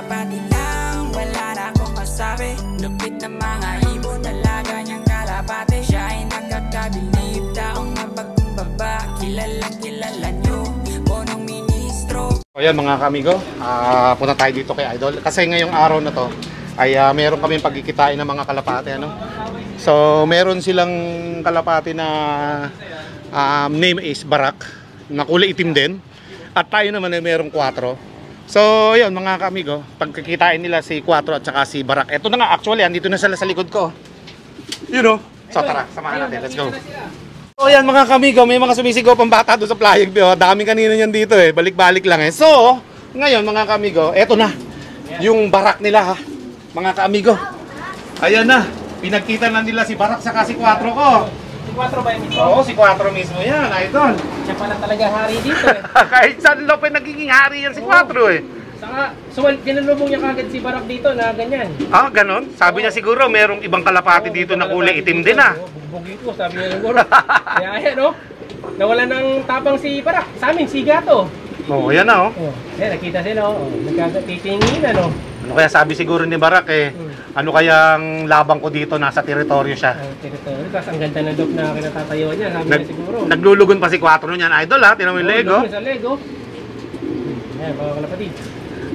kalapati lang Wala na akong masabi Lupit na mga ibon Dalaga niyang kalapati Siya ay nakakabilib Taong mapagkumbaba Kilalang kilala niyo Bonong ministro O yan mga kamigo, ah punta tayo dito kay Idol. Kasi ngayong araw na to, ay ah, meron kami pagkikitain ng mga kalapate. Ano? So meron silang kalapate na um, name is Barak, na kulay itim din. At tayo naman ay merong 4. So yun mga kamigo, pagkikitain nila si 4 at saka si Barak. Ito na nga actually, andito na sila sa likod ko. You know. So tara, samahan natin. Let's go. So yan mga kamigo, may mga sumisigaw pang bata doon sa Playag View. Daming kanina yan dito eh, balik-balik lang eh. So, ngayon mga kamigo, eto na. Yung barak nila ha, mga kamigo. Ayan na, pinagkita na nila si Barak sa si 4 ko. Si 4 ba yung mismo? Oo, si 4 mismo yan, idol. Siya pala talaga hari dito eh. Kahit saan Lope nagiging hari yan si 4 eh. Saka, so, pinalubong niya kagad si Barak dito na ganyan. Ah, ganon? Sabi niya siguro merong ibang kalapati dito na kulay itim din ah. Bugbugin ko, sabi niya siguro. Kaya ayan oh. Nawala ng tapang si Barak. Sa amin, si Gato. Oo, yan na oh. Oh, ayan, nakita sila oh. Nagkatitingin ano. Ano kaya sabi siguro ni Barak eh, ano kayang labang ko dito, nasa teritoryo siya. Ang territory. Tapos ang ganda ng dog na kinatatayuan niya. Sabi Nag, niya siguro. naglulugon pa si 4 niyan, idol ha. Tinan mo yung Lego. Sa Lego. Ayan, mga kalapatid.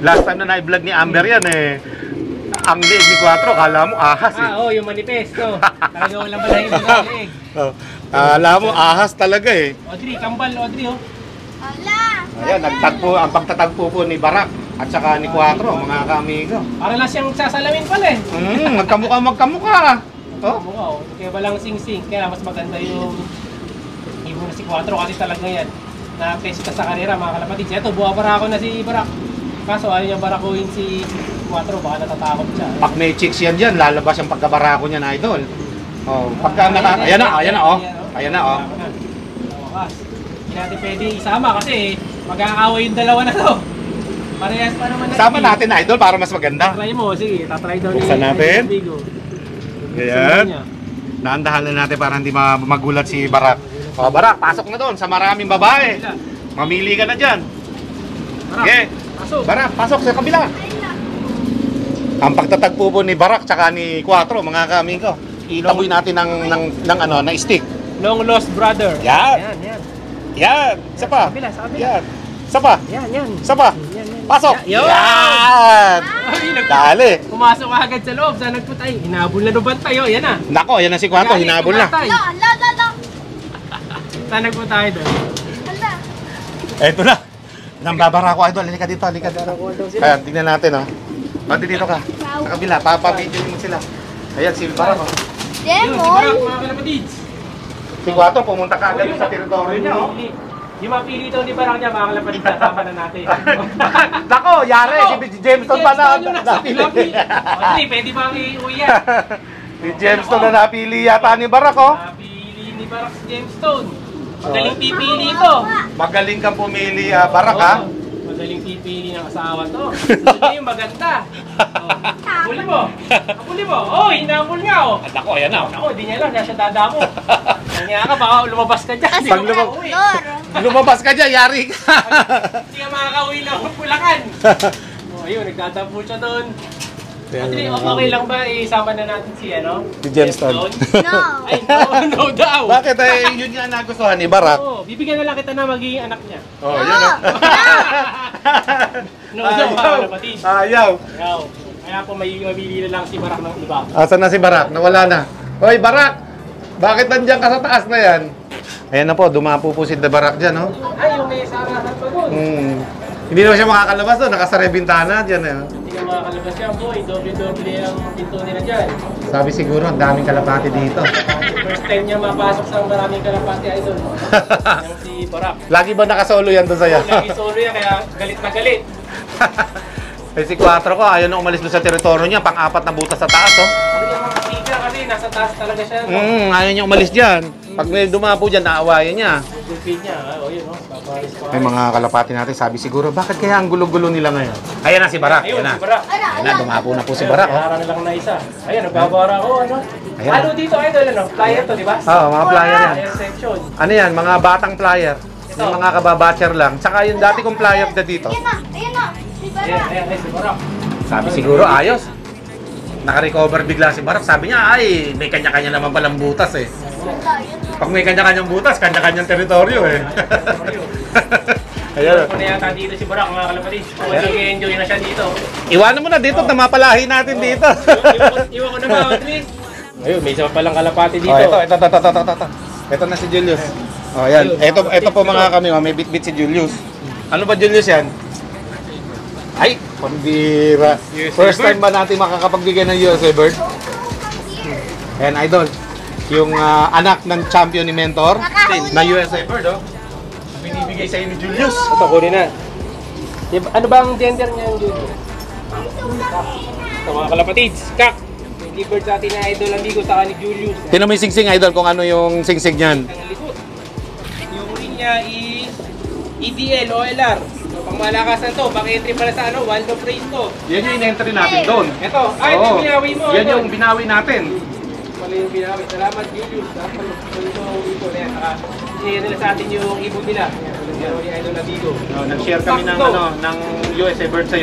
Last time na na-vlog ni Amber yan eh. Ang leeg ni 4, kala mo ahas eh. Ah, oh, yung manifesto. Talaga walang balahin sa leg. Oh, kala mo ahas talaga eh. Audrey, kambal, Audrey oh. Ayan, nagtagpo, ang pagtatagpo po ni Barak at saka ni 4, mga kamigo. Para lang siyang sasalamin pala eh. Mm, magkamukha, magkamukha. Oh, Oo, oh. kaya walang sing-sing. Kaya mas maganda yung ibon na si 4 kasi talaga yan. Na-pesta sa kanila mga kalapatid. Ito, buha barako na si Barak. Kaso ayaw niya barakuhin si 4, baka natatakot siya. pag may chicks yan dyan, lalabas yung pagkabarako niyan, idol. Oh, pagka naka, ayan na, ayan na oh. Ayan na oh. Wakas. Hindi natin pwede isama kasi mag-aaway yung dalawa na to. Parehas pa naman Sama natin idol para mas maganda. Try mo, sige. Tatry daw ni Buksan natin. ni Bigo. Ayan. Naandahan na natin para hindi ma- magulat si Barak. O Barak, pasok na doon sa maraming babae. Mamili ka na dyan. Barak, Okay. pasok. Barak, pasok sa kabila. Ang pagtatagpo po ni Barak tsaka ni 4, mga kami ko. Itaboy natin ng, ng, ng, ano, na stick. Long lost brother. Yan. Yan, yan. Yan. Isa pa. Sa kabila, sa kabila. Yan. Isa pa. Yan, yan. Isa pa. Yan, yan. Pasok. Yan. Yan. Dali. Pumasok ka agad sa loob. Saan nagputay? Hinabol na doon tayo. Yan na. Nako, yan na si 4. Hinabol na. Ala, ala, ala. Saan nagputay doon? Ala. Eto na. Nang babara ko idol, halika dito, halika dito. Kaya tingnan natin oh. Bati dito ka. Sa kabila, papabidyo mo sila. Ayan si Barak oh. Yun, si Barak, Demon. mga kalapatids. Si Kwato pumunta ka agad sa teritoryo niya oh. Yung mapili daw ni Barak niya, mga kalapatids, kasama na natin. Nako, yari si Jameson pa na Jameson napili. Audrey, pwede ba iuwi yan? Si Jameson na napili yata ni Barak oh. Napili ni Barak si Gemstone. Magaling pipili ito. Magaling kang pumili ah, Barak ha. Oo, Magaling pipili ng asawa to. Ito yung maganda. Oh. Huli mo. Huli mo. Oh, hinabol nga oh. Nako, ayan na. oh. Ako, di niya lang, nasa dada mo. Kanya ka, baka lumabas ka dyan. Hindi Pag lumab-. Lumabas ka dyan, yari ka. Hindi ka makakauwi ng pulakan. Oh, ayun, nagtatapo siya doon. Actually, okay lang ba isama na natin si ano? Si Gemstone. No. Ay, no, no daw. Bakit eh, yun nga nagustuhan ni Barak. Oo, bibigyan na lang kita na magiging anak niya. Oh, yun oh. No daw, mga kalapatid. Ayaw. Ayaw. Kaya po may mabili na lang si Barak ng iba. Asan na si Barak? Nawala na. Hoy, Barak! Bakit nandiyan ka sa taas na yan? Ayan na po, dumapo po si Barak dyan, oh. Ay, yung may sarahan pa doon. Hmm. Hindi naman siya makakalabas doon, nakasara yung bintana dyan, eh. oh. Hindi ka makakalabas yan, boy. Doble-doble ang pinto nila dyan. Sabi siguro, ang daming kalapati dito. First time niya mapasok sa maraming kalapati idol. Yung si Barak. Lagi ba nakasolo yan doon sa'yo? Lagi solo yan, kaya galit na galit. eh si 4 ko, ayaw na umalis doon sa teritoryo niya, pang-apat na butas sa taas, oh. Ano yung mga kika kasi nasa taas talaga siya. no? Hmm, ayaw niya umalis dyan. Pag may dumapo dyan, naawayan niya. Gulpin niya. ah, O yun, no? Paparis pa. May mga kalapati natin, sabi siguro, bakit kaya ang gulo-gulo nila ngayon? Ayan na si Barak, Ayun, ayan na. si Barak. Ayan na, dumapo na po si Barak, oh. Kailangan na lang na isa. Ayan, nagbabara ko, ano? Ayan. Ano dito, idol, ano? Flyer to, di ba? Oo, mga flyer yan. Section. Ano yan, mga batang flyer. Yung mga kababatcher lang. Tsaka yung dati kong flyer na dito. Ayan na, ayan na. Si Barak. Sabi siguro, ayos. Naka-recover bigla si Barak. Sabi niya, ay, may kanya-kanya naman palang butas eh. Pag may kanya-kanyang butas, kanya-kanyang teritoryo eh. Ayan. Ano yata dito si Barak mga kalapatid. Kung nag-enjoy na siya dito. Iwanan mo na dito, na mapalahi natin dito. Iwan ko- na ba, Atlis? Ayun, may isa pa palang kalapati dito. Oh, ito, ito, ito, ito, ito, ito, ito. Ito na si Julius. Oh, yan. Ito, ito po mga kami, oh, may bit-bit si Julius. Ano ba Julius yan? Ay, pambira. First time ba natin makakapagbigay ng USA bird? And idol, yung ah, anak ng champion ni Mentor na USA bird, oh. Binibigay sa ni Julius. Ito, kunin na. Ano ba ang gender niya yung Julius? Ito mga kalapatids, kak! Yung liver sa atin na idol amigo sa ni Julius. Tinan mo yung singsing idol kung ano yung singsing niyan. Niya is EDL, OLR. So, pang malakasan to, baka entry pala sa ano, Wild of Race to. Yan yung in-entry natin doon. Ito, ay, ito yung binawi mo. Yan idol. yung binawi natin. Pala yung binawi. Salamat, Julius. Dapat yung ibon. Ayan, saka sinigyan nila sa atin yung ibon nila. No, nag-share kami ng ano ng USA bird sa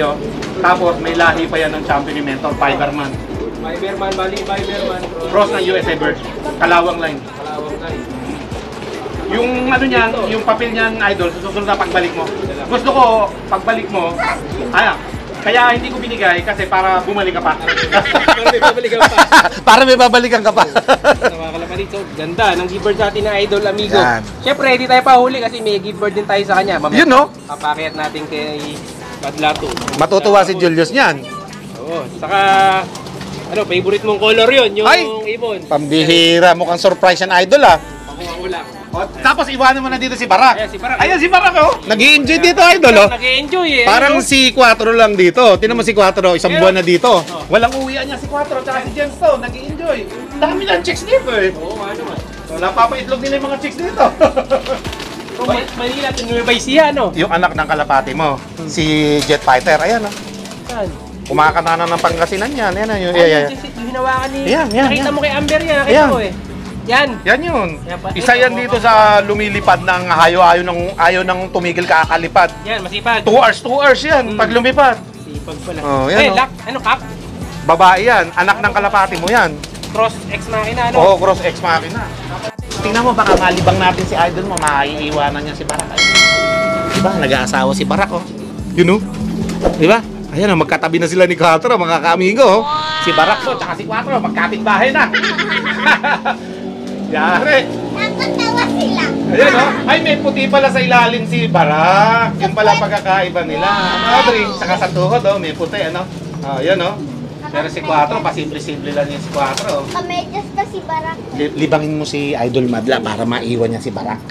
Tapos may lahi pa yan ng champion ni Mentor, Fiberman. Fiberman, bali Fiberman. Cross ng USA bird, kalawang line. Yung ano niyan, yung papel niyan idol, susunod na pagbalik mo. Gusto ko pagbalik mo, ay, kaya hindi ko binigay kasi para bumalik ka pa. Para may babalikan pa. para may babalikan ka pa. So ganda ng giver sa atin na idol amigo. Yan. Siyempre, hindi tayo pahuli kasi may giver din tayo sa kanya. Mamaya, Yun no, Papakyat natin kay Badlato. matutuwa si Julius niyan. Oo. Saka, ano, favorite mong color yun, yung Ay! ibon. Pambihira, mukhang surprise yan idol ah. Ko lang. O, tapos iwanan mo na dito si Barak. Ayan, si Barak. Ayan si Barak oh. Nag-i-enjoy dito idol oh. Nag-enjoy eh. Parang Ano? si Quattro lang dito. Tinan mo si Quattro, isang Pero- buwan na dito. Oh. Walang uwian niya si Quattro tsaka si Jens to. Nag-i-enjoy. Dami ng chicks dito eh. Oo, ano man. So, napapaitlog nila yung mga chicks dito. Kung Ma- Manila, ito Nueva Ecija, no? yung anak ng kalapati mo, si Jet Fighter, ayan oh. Saan? Kumakanta na ng Pangasinan yan. Ayan, yun, Ay, yeah, yeah. yung, yung hinawakan ni... Yan, yan, nakita yan. mo kay Amber yan, nakita Yan. mo eh. Yan. Yan yun. Yan pa- Isa yan dito sa lumilipad ng hayo-hayo ng ayaw ng tumigil kakalipad. Yan, masipag. 2 hours, 2 hours yan Mm. pag lumipad. Sipag pala. Oh, yan, eh, oh. lock, ano, cap? Babae yan, anak ng kalapati mo yan. Cross ex machina, ano? Oo, cross ex machina. Tingnan mo, baka malibang natin si Idol mo, maiiwanan niya si Barak. Diba, nag-aasawa si Barak, oh. Yun, oh. Diba? Ayan, oh, magkatabi na sila ni Quattro, mga kaamigo, oh. Si Barak to, tsaka si Quattro, magkapit bahay na. Yari. Nakatawa sila. Ayan, oh. Ay, may puti pala sa ilalim si Barak. Yung pala pagkakaiba nila. Madre, saka sa tuhod, oh, may puti, ano. Oh, yan, oh. Pero si Quattro, pasimple-simple lang yan si Quattro. oh. Kamedyas na si Barak. Li- libangin mo si Idol Madla para maiwan niya si Barak.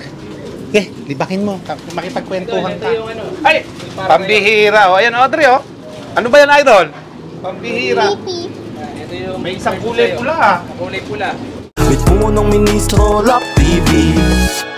Eh, libangin mo. Makipagkwentuhan ka. yung ano. Ay, pambihira. O, ayan, Audrey, oh. Ano ba yan, Idol? Pambihira. Ito yung... May isang kulay pula, ah. Kulay pula. Mit Wohnung, Minister, Lab, Bibi.